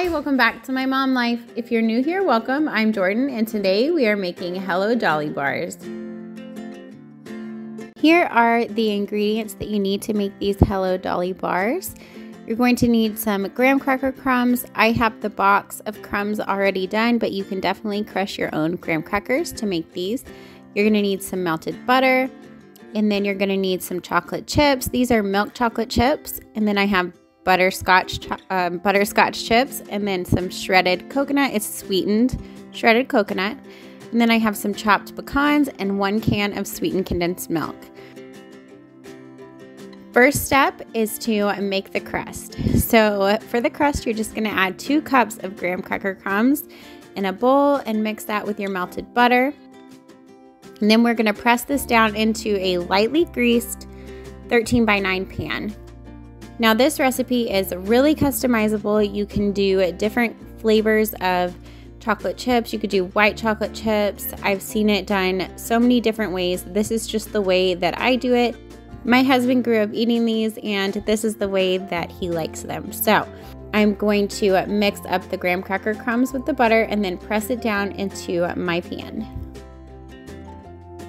Hi, welcome back to My Mom Life. If you're new here, welcome. I'm Jordan, and today we are making Hello Dolly bars. Here are the ingredients that you need to make these Hello Dolly bars. You're going to need some graham cracker crumbs. I have the box of crumbs already done, but you can definitely crush your own graham crackers to make these. You're going to need some melted butter, and then you're going to need some chocolate chips. These are milk chocolate chips, and then I have butterscotch um, butterscotch chips, and then some shredded coconut. It's sweetened shredded coconut. And then I have some chopped pecans and one can of sweetened condensed milk. First step is to make the crust. So for the crust, you're just gonna add two cups of graham cracker crumbs in a bowl and mix that with your melted butter. And then we're gonna press this down into a lightly greased 13 by 9 pan. Now this recipe is really customizable. You can do different flavors of chocolate chips. You could do white chocolate chips. I've seen it done so many different ways. This is just the way that I do it. My husband grew up eating these, and this is the way that he likes them. So I'm going to mix up the graham cracker crumbs with the butter and then press it down into my pan.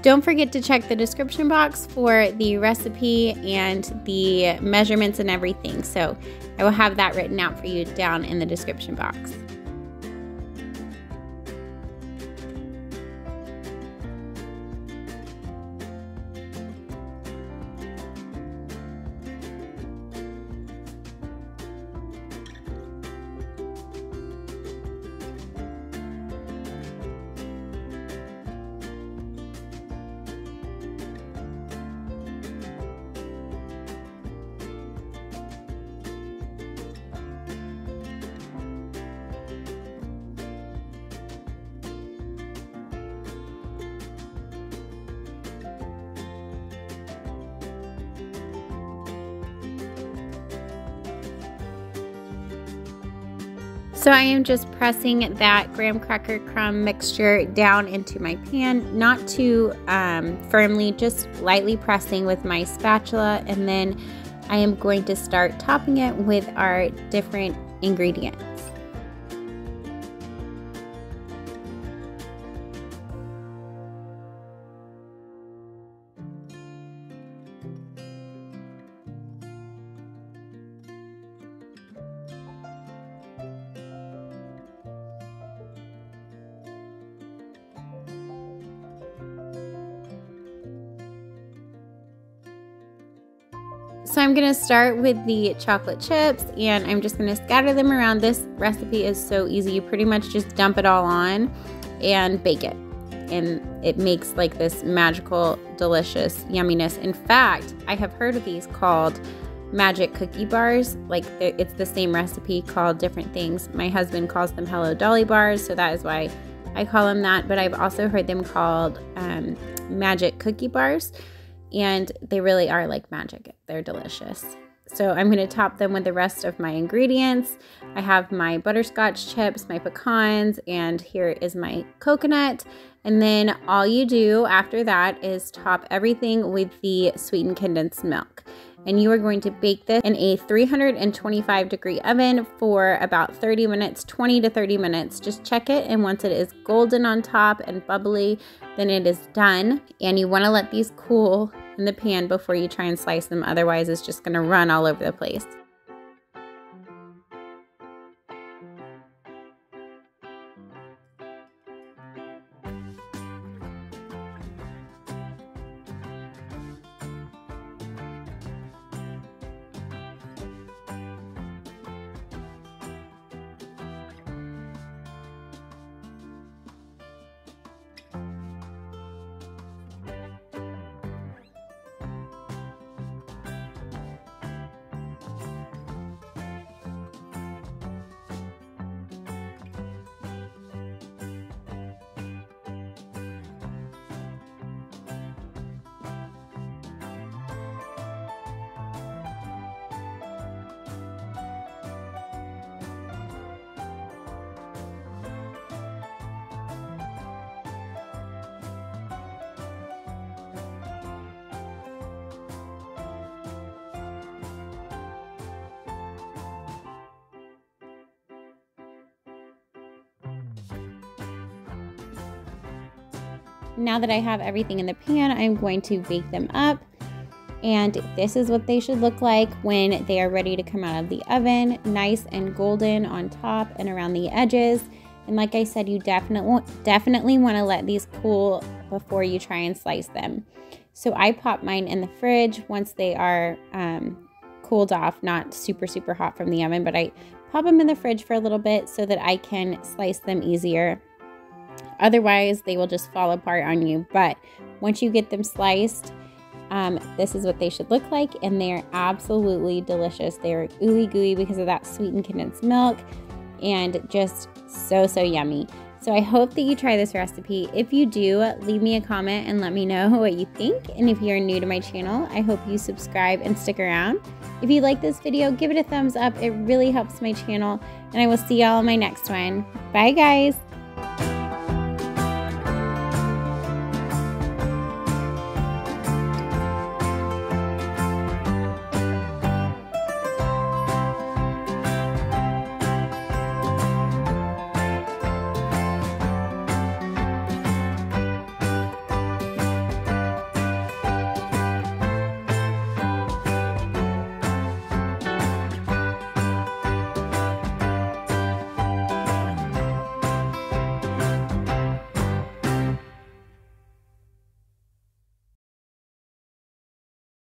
Don't forget to check the description box for the recipe and the measurements and everything. So I will have that written out for you down in the description box. So I am just pressing that graham cracker crumb mixture down into my pan, not too um, firmly, just lightly pressing with my spatula. And then I am going to start topping it with our different ingredients. So I'm gonna start with the chocolate chips and I'm just gonna scatter them around. This recipe is so easy. You pretty much just dump it all on and bake it. And it makes like this magical, delicious yumminess. In fact, I have heard of these called magic cookie bars. Like it's the same recipe called different things. My husband calls them Hello Dolly bars, so that is why I call them that. But I've also heard them called um, magic cookie bars and they really are like magic. They're delicious. So I'm going to top them with the rest of my ingredients. I have my butterscotch chips, my pecans, and here is my coconut. And then all you do after that is top everything with the sweetened condensed milk and you are going to bake this in a 325 degree oven for about 30 minutes 20 to 30 minutes just check it and once it is golden on top and bubbly then it is done and you want to let these cool in the pan before you try and slice them. Otherwise it's just going to run all over the place now that I have everything in the pan, I'm going to bake them up. And this is what they should look like when they are ready to come out of the oven. Nice and golden on top and around the edges. And like I said, you definitely definitely want to let these cool before you try and slice them. So I pop mine in the fridge once they are um, cooled off, not super, super hot from the oven, but I pop them in the fridge for a little bit so that I can slice them easier. Otherwise, they will just fall apart on you. But once you get them sliced, um, this is what they should look like, and they're absolutely delicious. They're ooey gooey because of that sweetened condensed milk, and just so, so yummy. So I hope that you try this recipe. If you do, leave me a comment and let me know what you think. And if you're new to my channel, I hope you subscribe and stick around. If you like this video, give it a thumbs up. It really helps my channel. And I will see y'all in my next one. Bye, guys.